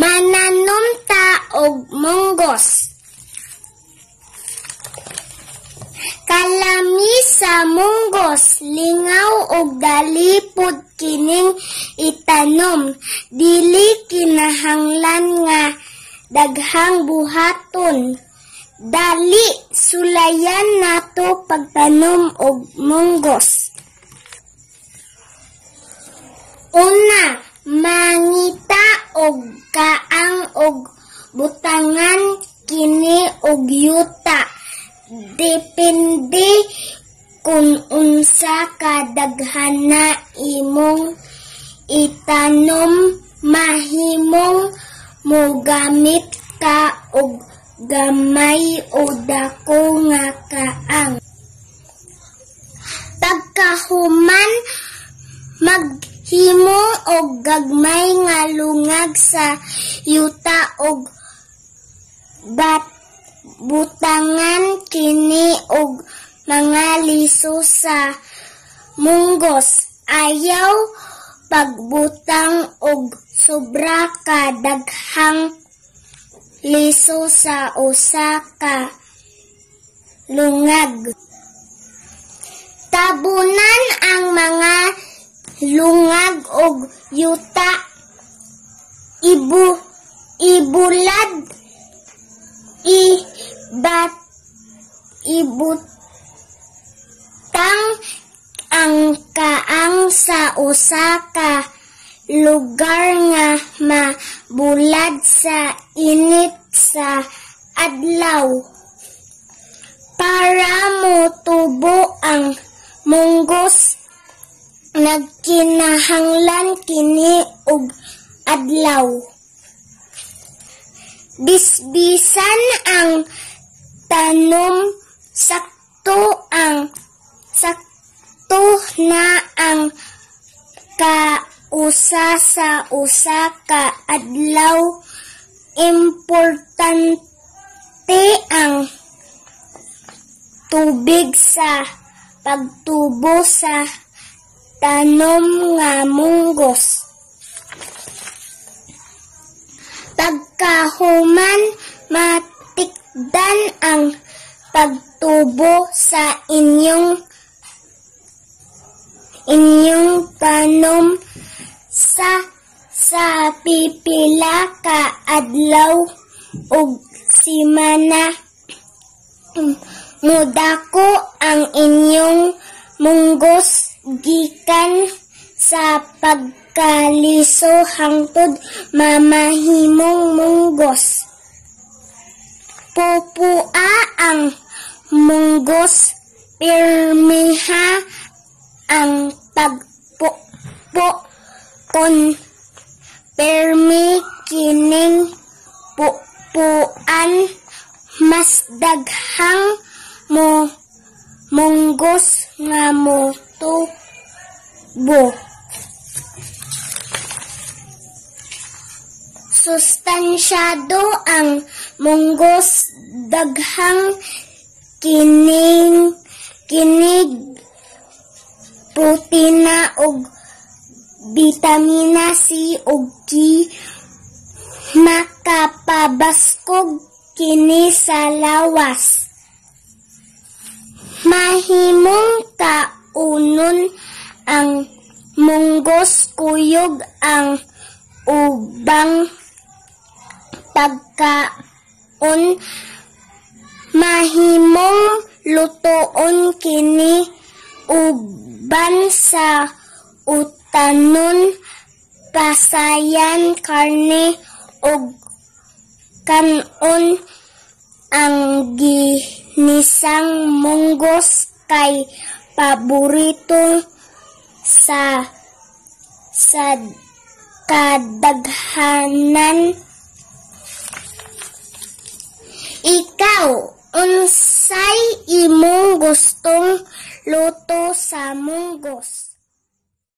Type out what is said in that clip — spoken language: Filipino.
Mananom ta og munggos. Kalami sa munggos, lingaw og dalipod kining itanom. Dili kinahanglan nga daghang buhaton. Dali sulayan nato pagtanom og munggos. Mangita og kaang og butangan kini og yuta. Depende kung unsa ka daghana imong itanom mahimong mogamit ka og gamay o dako nga kaang. Sa yuta og bat butangan kini og mga liso sa munggos. Ayaw pagbutang og sobra ka daghang liso sa usa ka lungag. Tabunan ang mga lungag og yuta ibu ibulad ibat ibutang ang kaang sa usa ka lugar nga mabulad sa init sa adlaw. Para motubo ang munggos nagkinahanglan kini og adlaw. Bisbisan ang tanom sakto ang sakto na ang kausa sa usa ka adlaw. Importante ang tubig sa pagtubo sa tanom nga munggos pagkahuman matikdan ang pagtubo sa inyong inyong tanom sa sa pipila ka adlaw ug simana mudako ang inyong munggos gikan sa pagkaliso hangtod mamahimong munggos. Pupua ang munggos pirmiha ang pagpupo kon permi kining pupuan mas daghang mo munggos nga mo tubo. Sustansyado ang munggos daghang kining kinig protina ug vitamina C ug K makapabaskog kini sa lawas. Mahimong kaunon ang munggos kuyog ang ubang pagkaon mahimong lutoon kini uban sa utanon pasayan karne ug kanon ang ginisang munggos kay paborito sa sa kadaghanan 一个五。